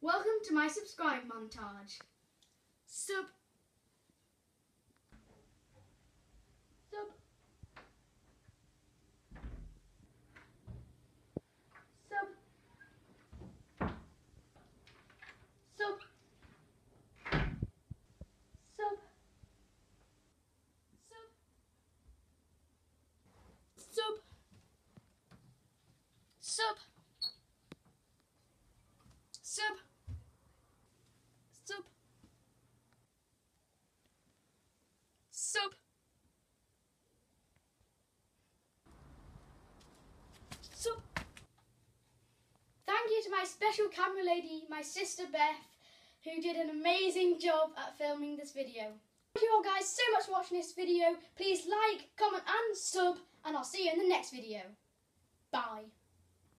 Welcome to my subscribe montage. Sub. Sub. Sub. Sub. Sub. Sub. Sub. Sub. Sub. Sub. Sub. Thank you to my special camera lady, my sister Beth, who did an amazing job at filming this video. Thank you all guys so much for watching this video. Please like, comment and sub, and I'll see you in the next video. Bye.